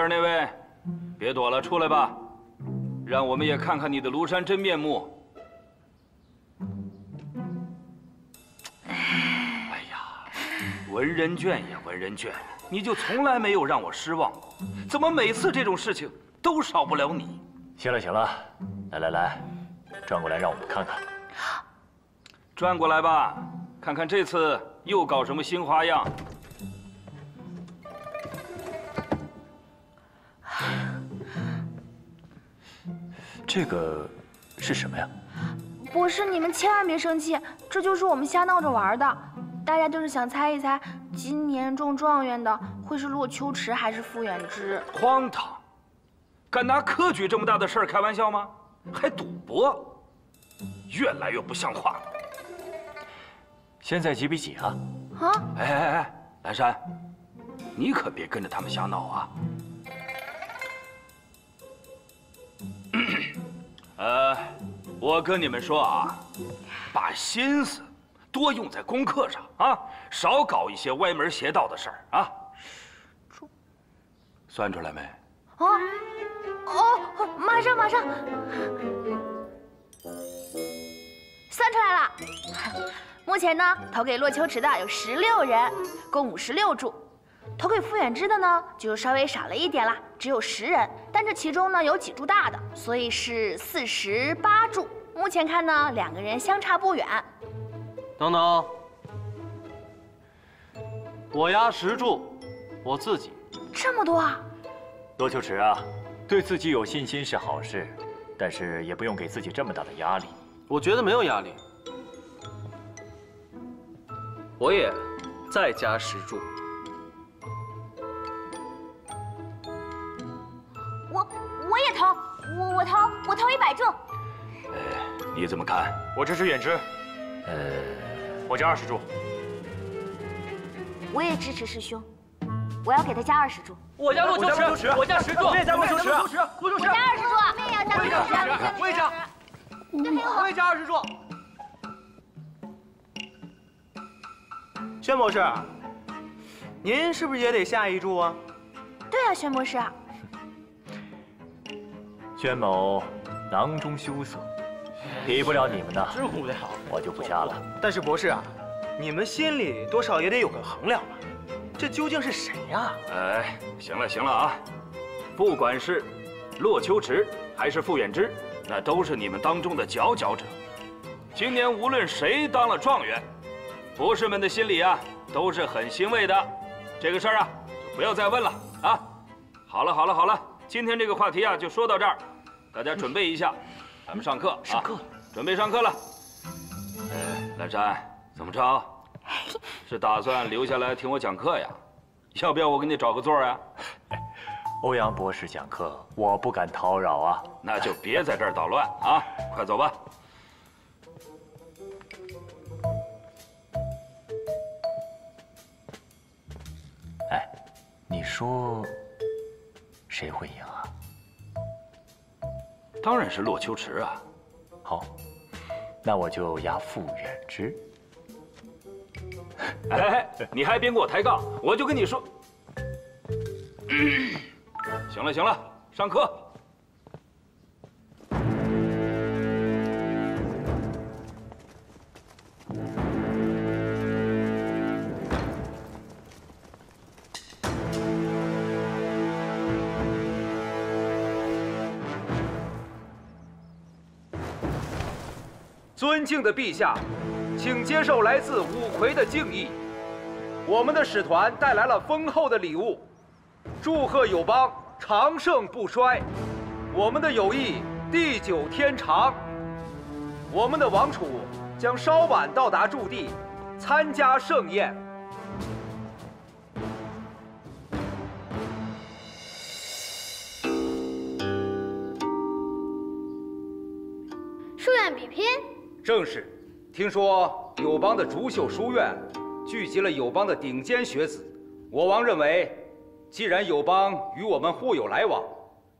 边那位，别躲了，出来吧，让我们也看看你的庐山真面目。哎呀，文人卷呀，文人卷，你就从来没有让我失望过，怎么每次这种事情都少不了你？行了行了，来来来，转过来让我们看看。转过来吧，看看这次又搞什么新花样。这个是什么呀？博士，你们千万别生气，这就是我们瞎闹着玩的。大家就是想猜一猜，今年中状元的会是洛秋池还是傅远之？荒唐！敢拿科举这么大的事儿开玩笑吗？还赌博，越来越不像话了。现在几比几啊？啊！哎哎哎，蓝山，你可别跟着他们瞎闹啊！呃，我跟你们说啊，把心思多用在功课上啊，少搞一些歪门邪道的事儿啊。算出来没？啊！哦，马上马上，算出来了。目前呢，投给洛秋池的有十六人，共五十六注。投给傅远之的呢，就稍微少了一点啦，只有十人。但这其中呢，有几注大的，所以是四十八注。目前看呢，两个人相差不远。等等，我押十注，我自己。这么多啊！罗秋池啊，对自己有信心是好事，但是也不用给自己这么大的压力。我觉得没有压力。我也再加十注。我我也投，我我投我投一百注。呃，你怎么看？我支持远之。呃，我加二十注。我也支持师兄，我要给他加二十注。我加陆秋池，我加十注。我也加陆秋池，陆秋池，我加二十注。我也加陆秋池，我也加。我也加二十注。宣博士，您是不是也得下一注啊？对啊，宣博士。宣某囊中羞涩，比不了你们的，知乎的好，我就不加了。但是博士啊，你们心里多少也得有个衡量吧？这究竟是谁呀？哎，行了行了啊，不管是洛秋池还是傅远之，那都是你们当中的佼佼者。今年无论谁当了状元，博士们的心里啊都是很欣慰的。这个事儿啊，就不要再问了啊。好了好了好了，今天这个话题啊就说到这儿。大家准备一下，咱们上课啊！上课，准备上课了。哎，蓝山，怎么着？是打算留下来听我讲课呀？要不要我给你找个座啊？欧阳博士讲课，我不敢叨扰啊。那就别在这儿捣乱啊！快走吧。哎，你说谁会赢啊？当然是洛秋池啊！好，那我就押傅远之。哎，你还别跟我抬杠，我就跟你说。行了行了，上课。敬的陛下，请接受来自五魁的敬意。我们的使团带来了丰厚的礼物，祝贺友邦长盛不衰，我们的友谊地久天长。我们的王储将稍晚到达驻地，参加盛宴。正是，听说友邦的竹秀书院聚集了友邦的顶尖学子，我王认为，既然友邦与我们互有来往，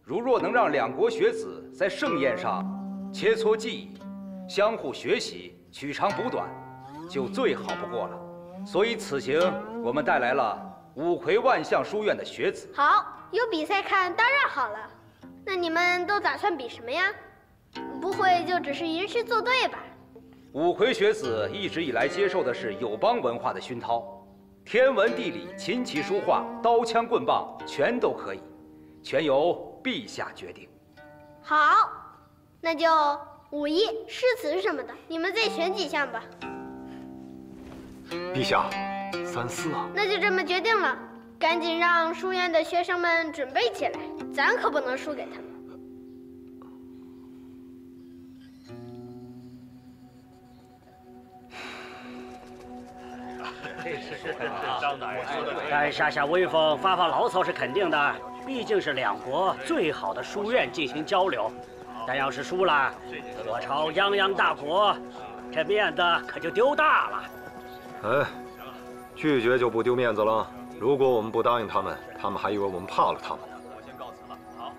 如若能让两国学子在盛宴上切磋技艺，相互学习，取长补短，就最好不过了。所以此行我们带来了五魁万象书院的学子。好，有比赛看当然好了。那你们都打算比什么呀？不会就只是吟诗作对吧？五魁学子一直以来接受的是友邦文化的熏陶，天文地理、琴棋书画、刀枪棍棒全都可以，全由陛下决定。好，那就武艺、诗词什么的，你们再选几项吧。陛下，三思啊！那就这么决定了，赶紧让书院的学生们准备起来，咱可不能输给他们。该下下威风、发发牢骚是肯定的，毕竟是两国最好的书院进行交流。但要是输了，我朝泱泱大国，这面子可就丢大了。哎，拒绝就不丢面子了。如果我们不答应他们，他们还以为我们怕了他们呢。我先告辞了。好。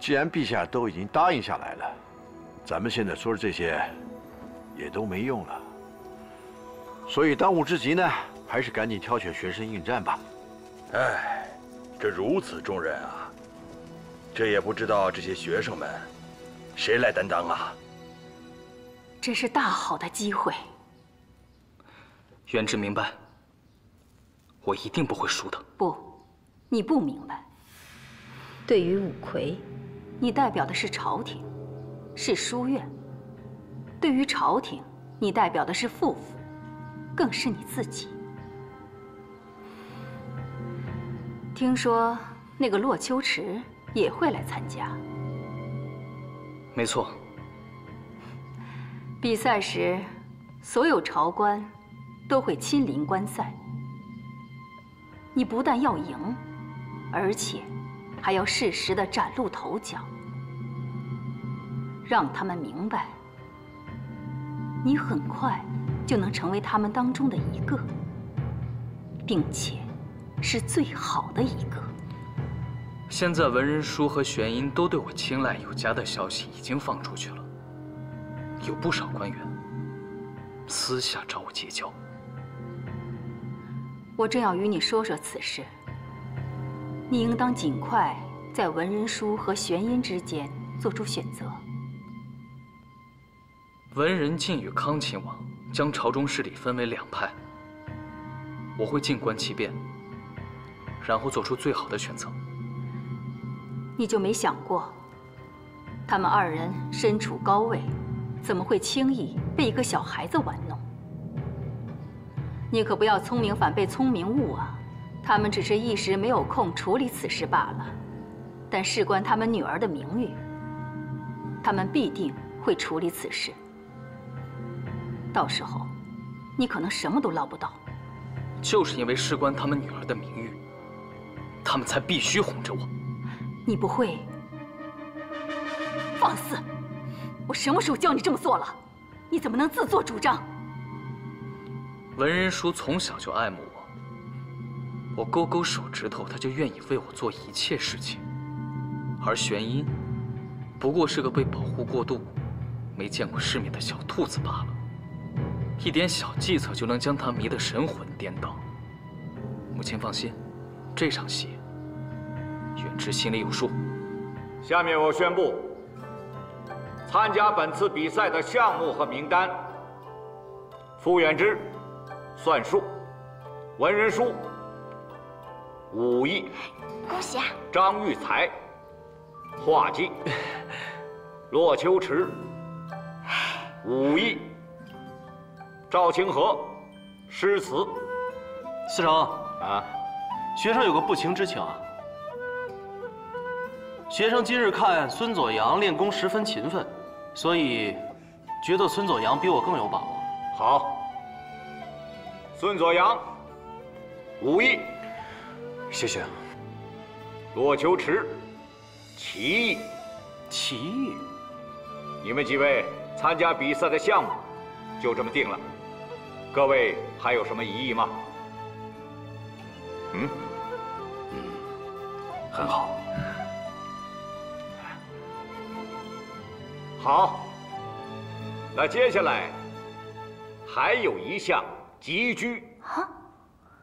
既然陛下都已经答应下来了，咱们现在说的这些，也都没用了。所以当务之急呢，还是赶紧挑选学生应战吧。哎，这如此重任啊，这也不知道这些学生们，谁来担当啊？这是大好的机会。元直明白，我一定不会输的。不，你不明白。对于五魁，你代表的是朝廷，是书院；对于朝廷，你代表的是父父。更是你自己。听说那个洛秋池也会来参加。没错。比赛时，所有朝官都会亲临观赛。你不但要赢，而且还要适时的崭露头角，让他们明白，你很快。就能成为他们当中的一个，并且是最好的一个。现在文人书和玄音都对我青睐有加的消息已经放出去了，有不少官员私下找我结交。我正要与你说说此事，你应当尽快在文人书和玄音之间做出选择。文人晋与康亲王。将朝中势力分为两派，我会静观其变，然后做出最好的选择。你就没想过，他们二人身处高位，怎么会轻易被一个小孩子玩弄？你可不要聪明反被聪明误啊！他们只是一时没有空处理此事罢了，但事关他们女儿的名誉，他们必定会处理此事。到时候，你可能什么都捞不到。就是因为事关他们女儿的名誉，他们才必须哄着我。你不会放肆！我什么时候教你这么做了？你怎么能自作主张？文人叔从小就爱慕我，我勾勾手指头，他就愿意为我做一切事情。而玄音，不过是个被保护过度、没见过世面的小兔子罢了。一点小计策就能将他迷得神魂颠倒。母亲放心，这场戏，远之心里有数。下面我宣布，参加本次比赛的项目和名单：傅远之，算术；文人书；武艺；恭喜啊！张玉才，画技；骆秋池，武艺。赵清河，诗词。司成啊，学生有个不情之请啊。学生今日看孙左阳练功十分勤奋，所以觉得孙左阳比我更有把握。好，孙左阳，武艺。谢谢。骆秋池，棋艺。棋艺。你们几位参加比赛的项目，就这么定了。各位还有什么疑义吗？嗯，嗯，很好。好，那接下来还有一项集居。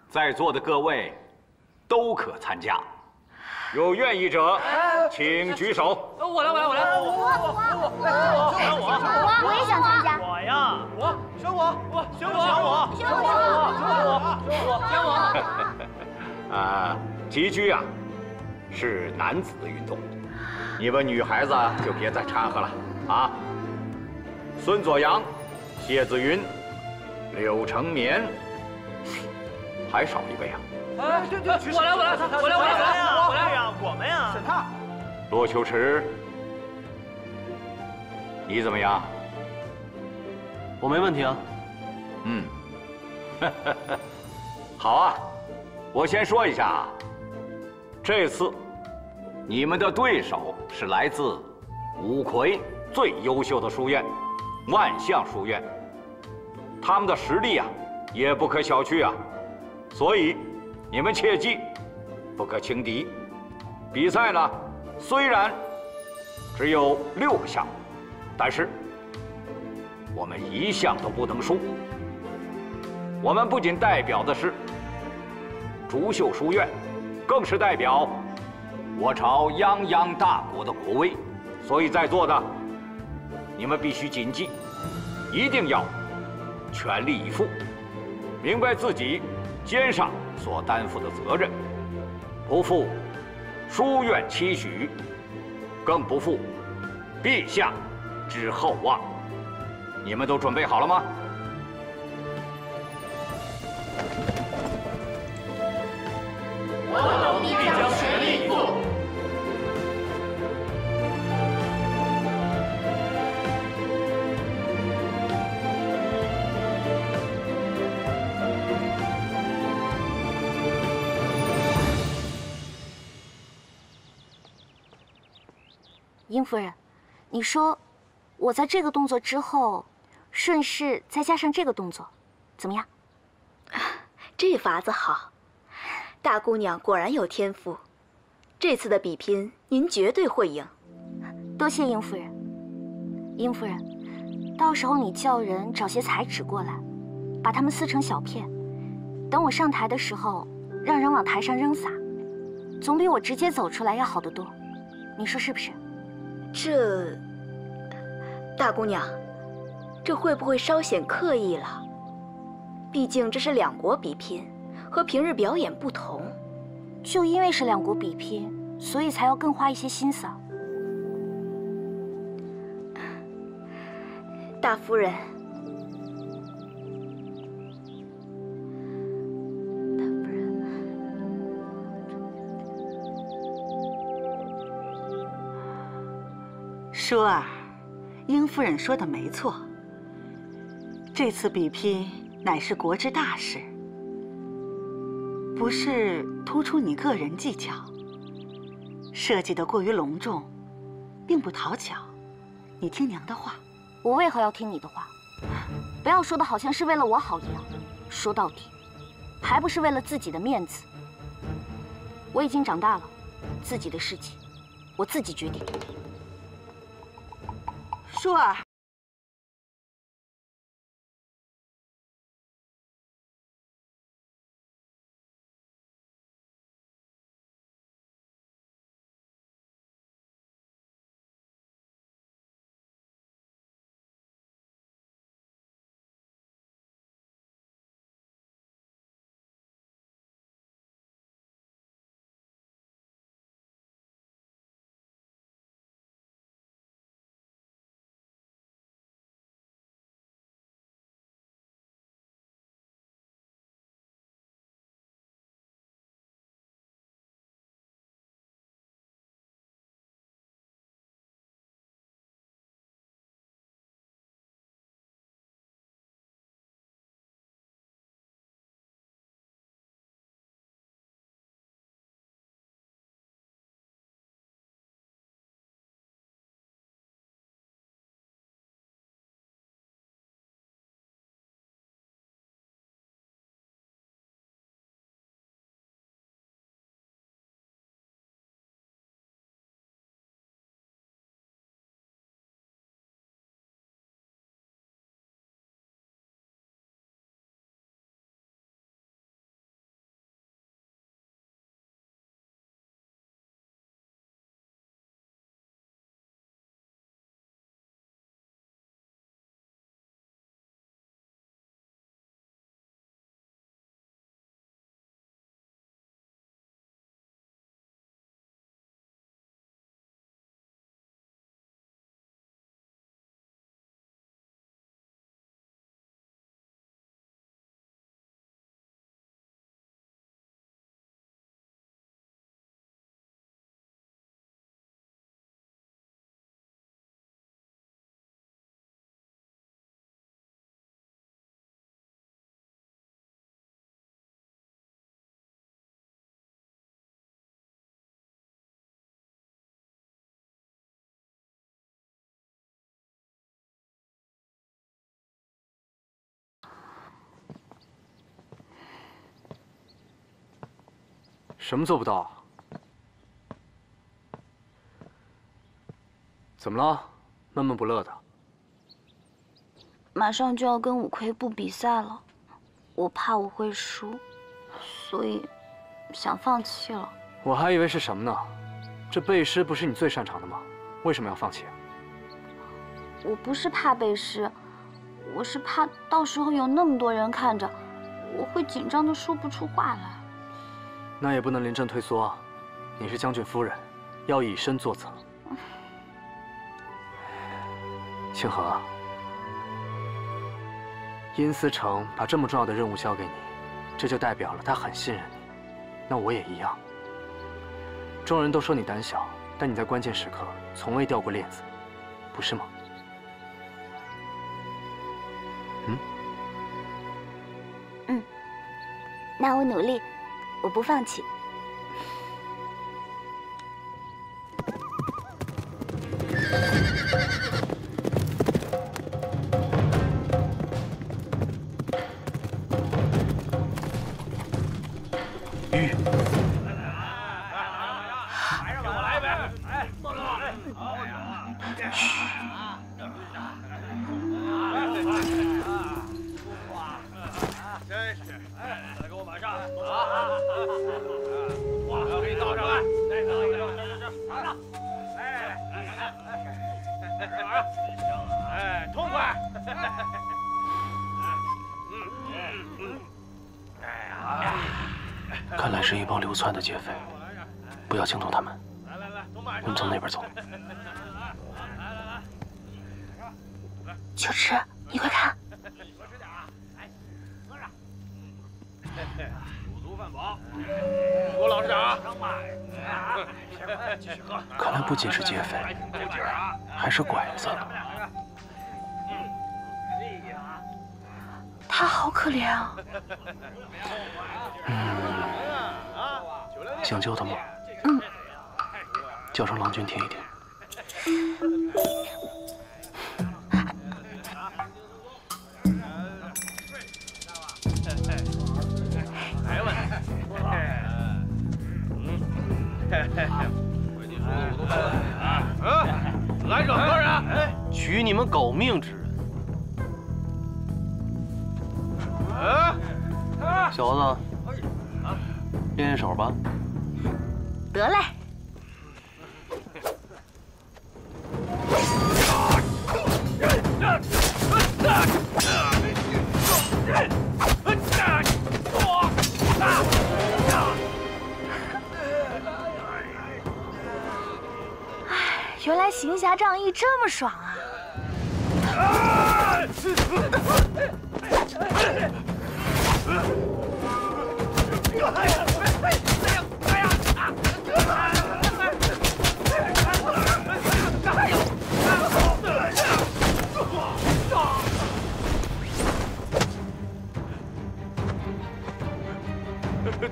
在座的各位，都可参加。有愿意者，请举手。我来，我来，我来，我我我我我我也想参加。我呀，我选我，我选我，选我，选我，选我，选我，选我。啊，击狙啊，是男子的运动，你们女孩子就别再掺和了啊。孙左阳、谢子云、柳成眠，还少一位啊。哎，对对，我来，我来，我来，我来，我来，我来呀，我们呀，选他。骆秋池，你怎么样？我没问题啊。嗯，好啊。我先说一下啊，这次你们的对手是来自五魁最优秀的书院——万象书院，他们的实力啊也不可小觑啊，所以你们切记不可轻敌。比赛呢，虽然只有六个项目，但是我们一项都不能输。我们不仅代表的是。竹秀书院，更是代表我朝泱泱大国的国威，所以在座的你们必须谨记，一定要全力以赴，明白自己肩上所担负的责任，不负书院期许，更不负陛下之厚望。你们都准备好了吗？我等必将全力以赴。殷夫人，你说，我在这个动作之后，顺势再加上这个动作，怎么样？这法子好。大姑娘果然有天赋，这次的比拼您绝对会赢。多谢英夫人。英夫人，到时候你叫人找些彩纸过来，把它们撕成小片，等我上台的时候，让人往台上扔撒，总比我直接走出来要好得多。你说是不是？这，大姑娘，这会不会稍显刻意了？毕竟这是两国比拼。和平日表演不同，就因为是两国比拼，所以才要更花一些心思。大夫人，大夫人，舒儿，英夫人说的没错，这次比拼乃是国之大事。不是突出你个人技巧，设计的过于隆重，并不讨巧。你听娘的话。我为何要听你的话？不要说的好像是为了我好一样。说到底，还不是为了自己的面子。我已经长大了，自己的事情，我自己决定。舒儿。什么做不到？怎么了？闷闷不乐的。马上就要跟五魁部比赛了，我怕我会输，所以想放弃了。我还以为是什么呢？这背诗不是你最擅长的吗？为什么要放弃？我不是怕背诗，我是怕到时候有那么多人看着，我会紧张的说不出话来。那也不能临阵退缩啊！你是将军夫人，要以身作则。清河，殷思成把这么重要的任务交给你，这就代表了他很信任你。那我也一样。众人都说你胆小，但你在关键时刻从未掉过链子，不是吗？嗯。嗯。那我努力，我不放弃。看来是一帮流窜的劫匪，不要惊动他们。我们从那边走。秋池，你快看！酒足饭饱，给我老实点啊！继续喝。看来不仅是劫匪，还是拐子。他好可怜啊！嗯，想救他吗？嗯，叫声郎君听一听。来者何人？取你们狗命之人。小子，练练手吧。得嘞。哎，原来行侠仗义这么爽啊！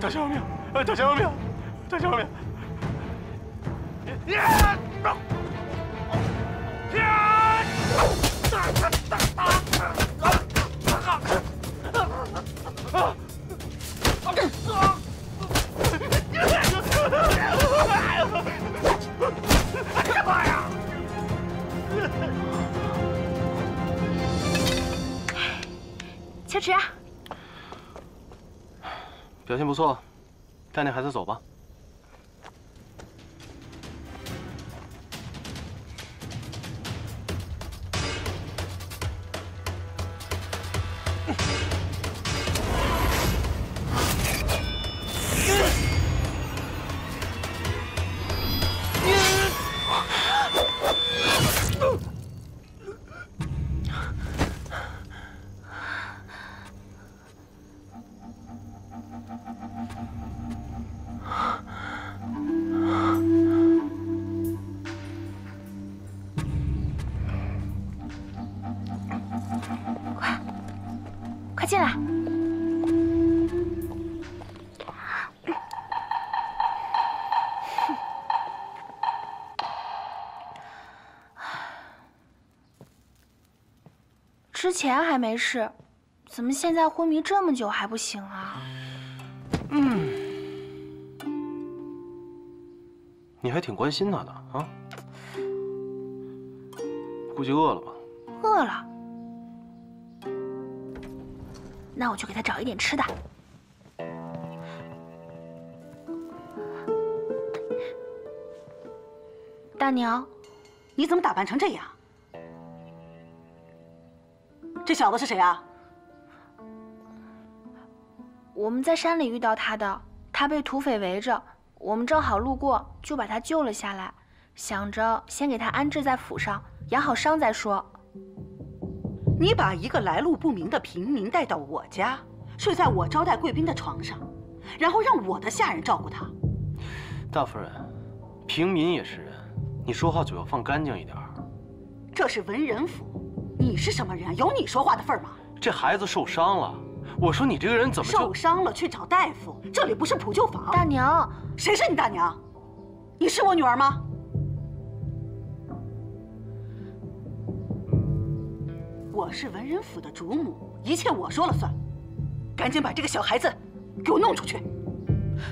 大将命！大将命！大将命！表现不错，带那孩子走吧。之前还没事，怎么现在昏迷这么久还不醒啊？嗯，你还挺关心他的啊？估计饿了吧？饿了，那我去给他找一点吃的。大娘，你怎么打扮成这样？这小子是谁啊？我们在山里遇到他的，他被土匪围着，我们正好路过，就把他救了下来，想着先给他安置在府上，养好伤再说。你把一个来路不明的平民带到我家，睡在我招待贵宾的床上，然后让我的下人照顾他。大夫人，平民也是人，你说话嘴要放干净一点。这是文人府，你是什么人？有你说话的份吗？这孩子受伤了，我说你这个人怎么受伤了？去找大夫，这里不是普救房。大娘，谁是你大娘？你是我女儿吗？我是文人府的主母，一切我说了算。赶紧把这个小孩子给我弄出去。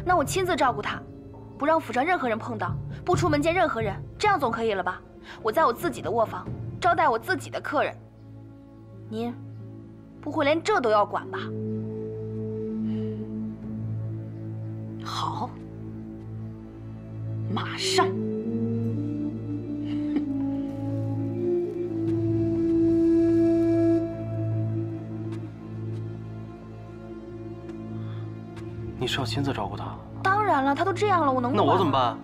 那我亲自照顾他，不让府上任何人碰到，不出门见任何人，这样总可以了吧？我在我自己的卧房招待我自己的客人，您不会连这都要管吧？好，马上。你是要亲自照顾他？当然了，他都这样了，我能……那我怎么办？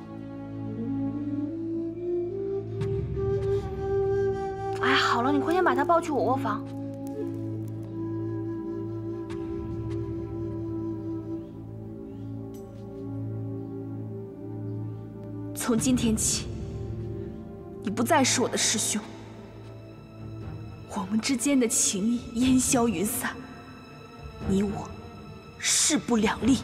他抱去我卧房。从今天起，你不再是我的师兄，我们之间的情谊烟消云散，你我势不两立。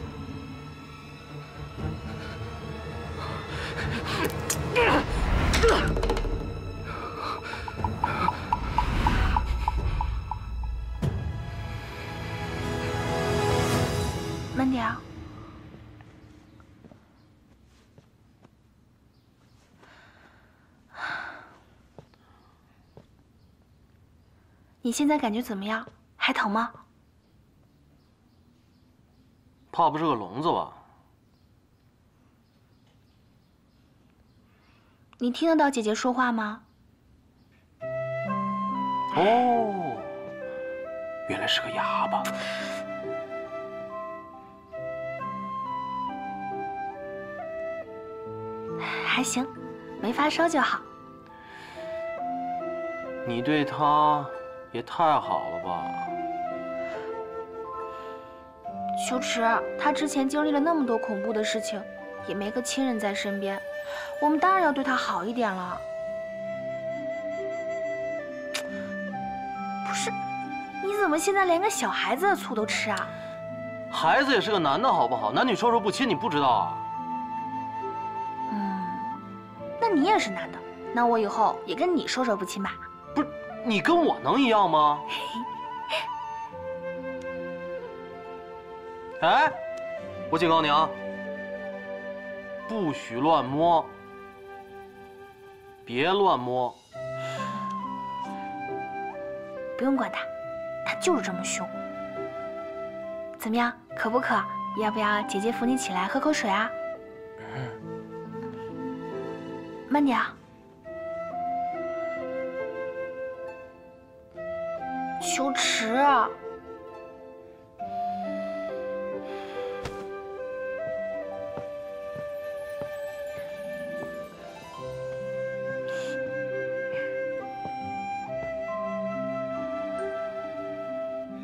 现在感觉怎么样？还疼吗？怕不是个聋子吧？你听得到姐姐说话吗？哦，原来是个哑巴。还行，没发烧就好。你对他也太好了吧？秋池，他之前经历了那么多恐怖的事情，也没个亲人在身边，我们当然要对他好一点了。不是，你怎么现在连个小孩子的醋都吃啊？孩子也是个男的，好不好？男女授受不亲，你不知道啊？嗯，那你也是男的，那我以后也跟你授受不亲吧？你跟我能一样吗？哎，我警告你啊，不许乱摸，别乱摸。不用管他，他就是这么凶。怎么样，渴不渴？要不要姐姐扶你起来喝口水啊？慢点啊。秋池。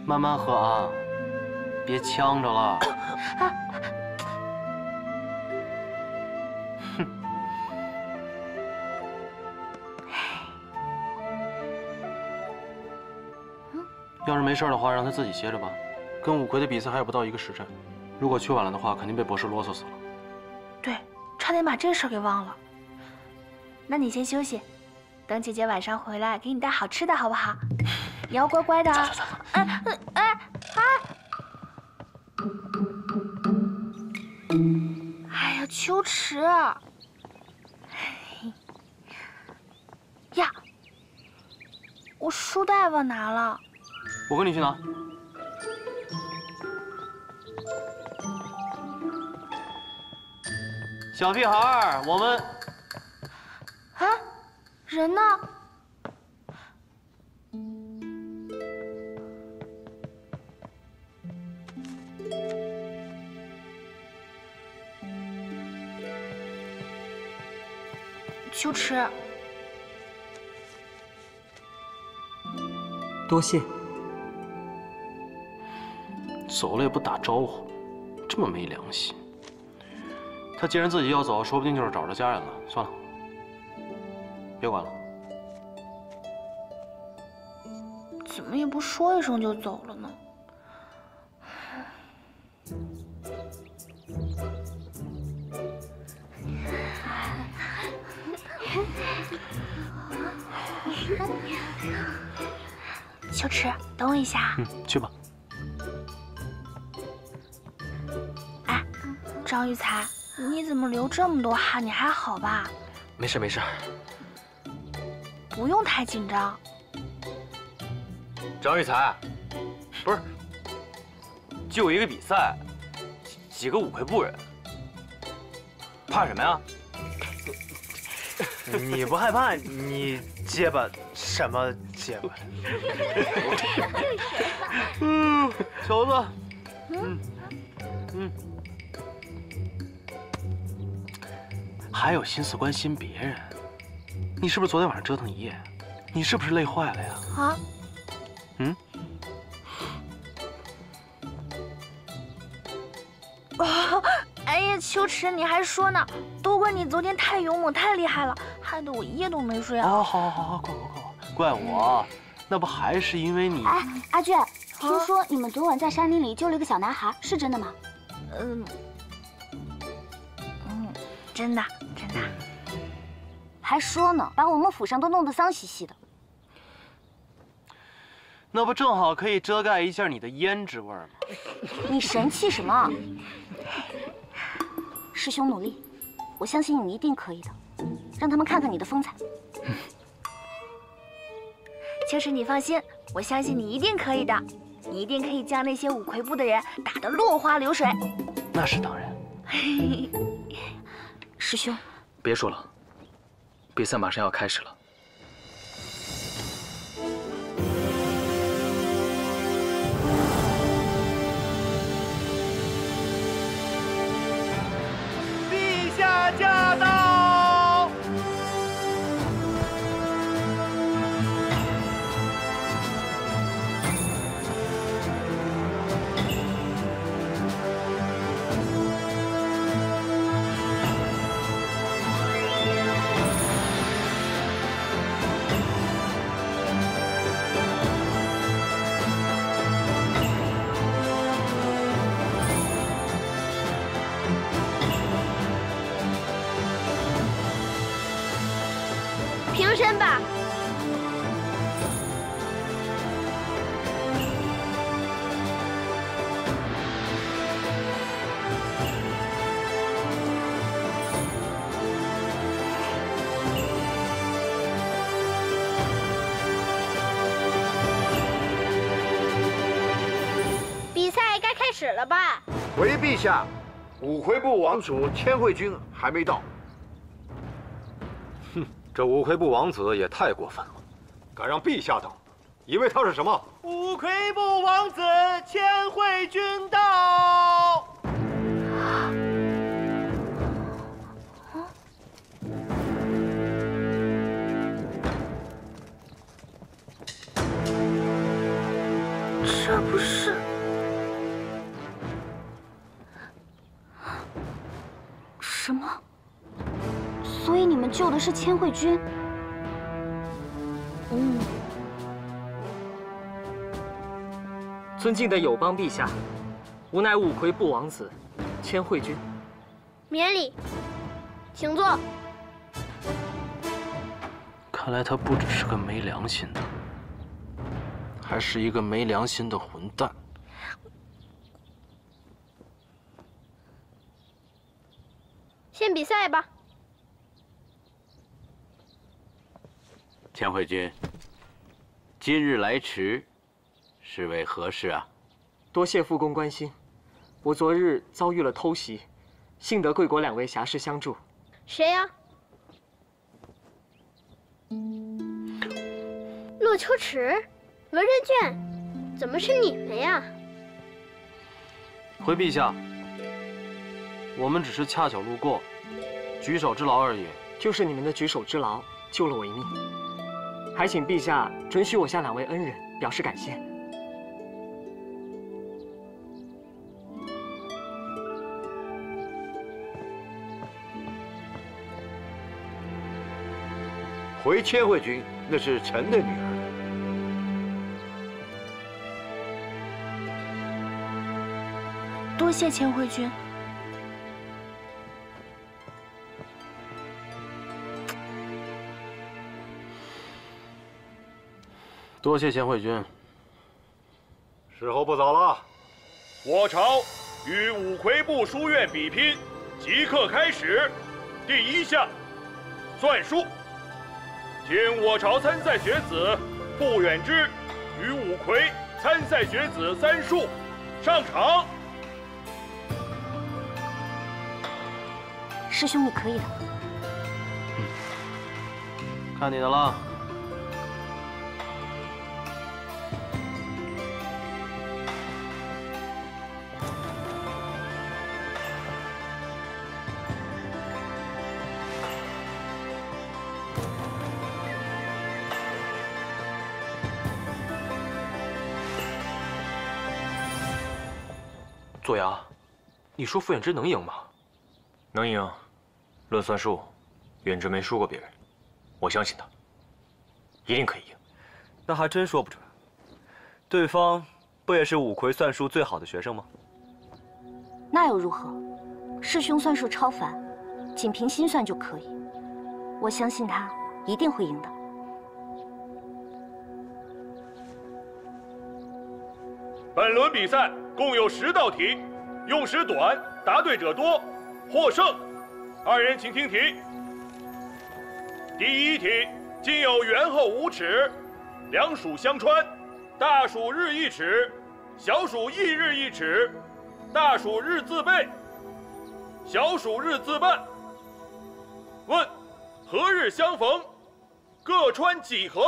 慢慢喝啊，别呛着了。要是没事的话，让他自己歇着吧。跟五魁的比赛还有不到一个时辰，如果去晚了的话，肯定被博士啰嗦死了。对，差点把这事给忘了。那你先休息，等姐姐晚上回来给你带好吃的，好不好？你要乖乖的啊！哎哎哎！哎呀，秋池，呀，我书袋忘拿了。我跟你去拿。小屁孩儿，我们啊，人呢？秋池，多谢。走了也不打招呼，这么没良心。他既然自己要走，说不定就是找着家人了。算了，别管了。怎么也不说一声就走了呢？秋池，等我一下。嗯，去吧。张玉才，你怎么流这么多汗？你还好吧？没事没事。不用太紧张。张玉才，不是，就一个比赛，几个五魁部人，怕什么呀？你不害怕，你结巴什么结巴？嗯，球子，嗯嗯，还有心思关心别人？你是不是昨天晚上折腾一夜？你是不是累坏了呀？啊？嗯？啊，哎呀，秋池，你还说呢？都怪你昨天太勇猛，太厉害了，害得我一夜都没睡啊！好，好，好，好，怪我，怪我，怪我，那不还是因为你？哎，阿俊，听说你们昨晚在山林里救了一个小男孩，是真的吗？嗯，嗯，真的，还说呢，把我们府上都弄得脏兮兮的。那不正好可以遮盖一下你的胭脂味吗？你神气什么？师兄努力，我相信你一定可以的。让他们看看你的风采。秋实，你放心，我相信你一定可以的。你一定可以将那些五魁部的人打得落花流水。那是当然。师兄，别说了，比赛马上要开始了。始了吧？回陛下，五魁部王主千惠君还没到。哼，这五魁部王子也太过分了，敢让陛下等，以为他是什么？五魁部王子千惠君到。是千惠君？嗯。尊敬的友邦陛下，吾乃五魁部王子千惠君。免礼，请坐。看来他不只是个没良心的，还是一个没良心的混蛋。先比赛吧。千惠君，今日来迟，是为何事啊？多谢父公关心，我昨日遭遇了偷袭，幸得贵国两位侠士相助。谁呀？洛秋池，文人卷，怎么是你们呀？回陛下，我们只是恰巧路过，举手之劳而已。就是你们的举手之劳救了我一命，还请陛下准许我向两位恩人表示感谢。回千惠君，那是臣的女儿。多谢千惠君。多谢贤惠君。时候不早了，我朝与五魁部书院比拼即刻开始。第一项，算术，请我朝参赛学子傅远之与五魁参赛学子三树上场。师兄，你可以的。看你的了。左阳，你说傅远之能赢吗？能赢。论算术，远之没输过别人，我相信他，一定可以赢。那还真说不准。对方不也是五魁算术最好的学生吗？那又如何？师兄算术超凡，仅凭心算就可以。我相信他一定会赢的。本轮比赛共有十道题，用时短，答对者多，获胜。二人请听题。第一题：今有圆厚五尺，两鼠相穿，大鼠日一尺，小鼠亦日一尺，大鼠日自背，小鼠日自半。问：何日相逢？各穿几何？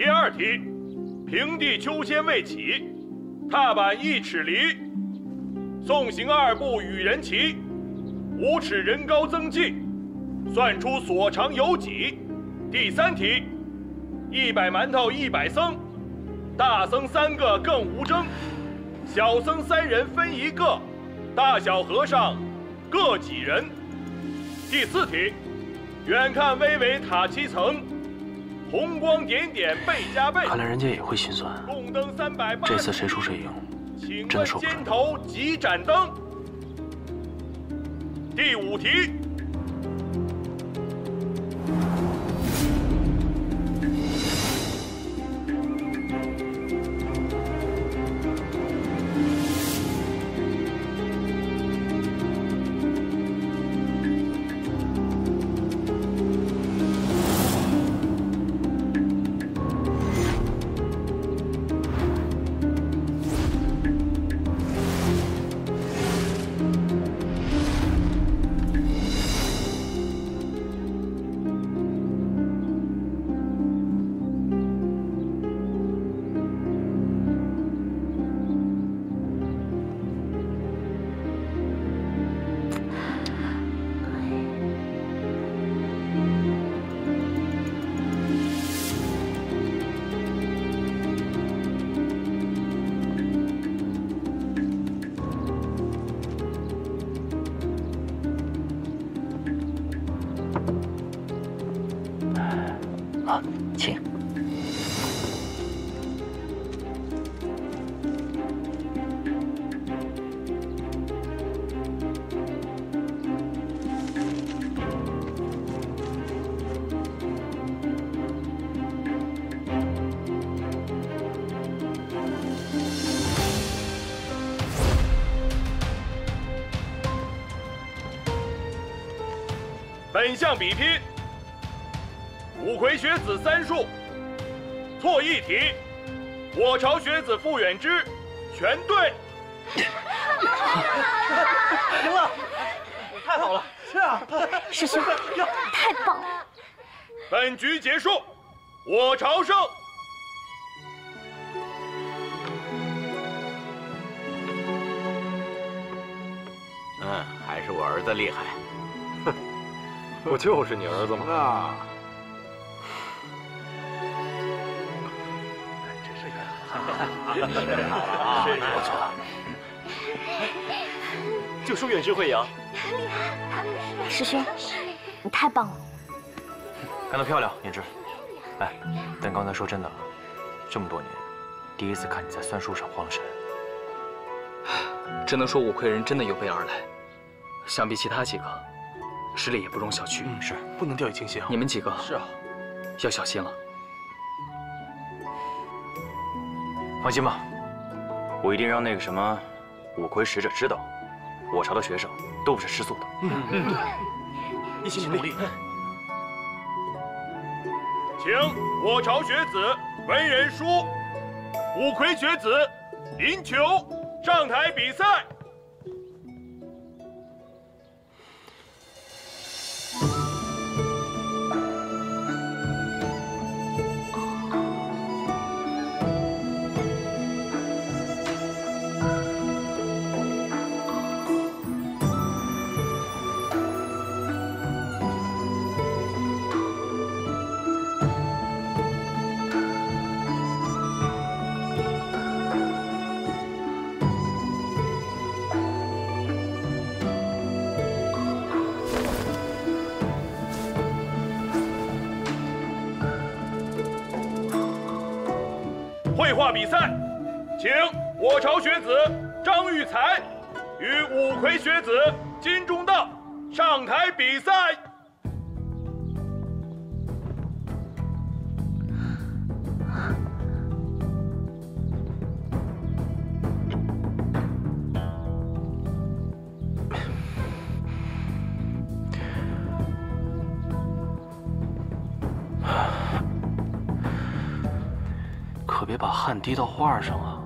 第二题：平地秋千未起，踏板一尺离。送行二步与人齐，五尺人高增进，算出所长有几？第三题，一百馒头一百僧，大僧三个更无争，小僧三人分一个，大小和尚各几人？第四题，远看巍巍塔七层，红光点点倍加倍。看来人家也会心酸。共灯三百八。这次谁输谁赢？真的说不尖头几盏灯。第五题。项比拼，五魁学子三术错一题，我朝学子傅远之全对。赢了，太好了！是啊，师兄，太棒了！本局结束，我朝胜。嗯，还是我儿子厉害。哼，不就是你儿子吗？啊！真是啊，是不错。就输远之会赢。师兄，你太棒了。干得漂亮，远之。哎，但刚才说真的，这么多年，第一次看你在算术上慌了神。只能说五魁人真的有备而来，想必其他几个实力也不容小觑。嗯，是，不能掉以轻心啊。你们几个是啊，要小心了。放心吧，我一定让那个什么五魁使者知道，我朝的学生都不是吃素的。嗯嗯，对，一起努力。请我朝学子文人书五魁学子林球上台比赛。画比赛，请我朝学子张玉才与五魁学子金钟道上台比赛。汗滴到画上啊！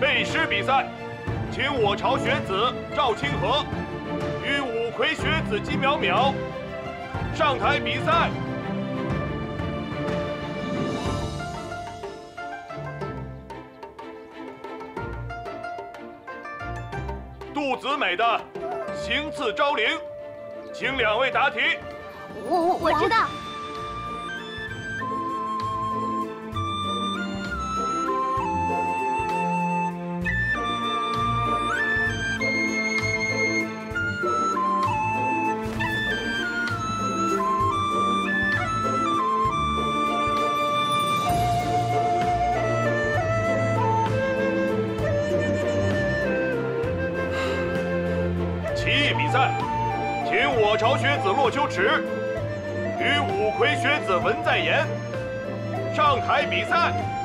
背诗比赛。请我朝学子赵清河与五魁学子金淼淼上台比赛。杜子美的《行刺昭陵》，请两位答题。我我我知道。子骆秋池与五魁学子文在寅上台比赛。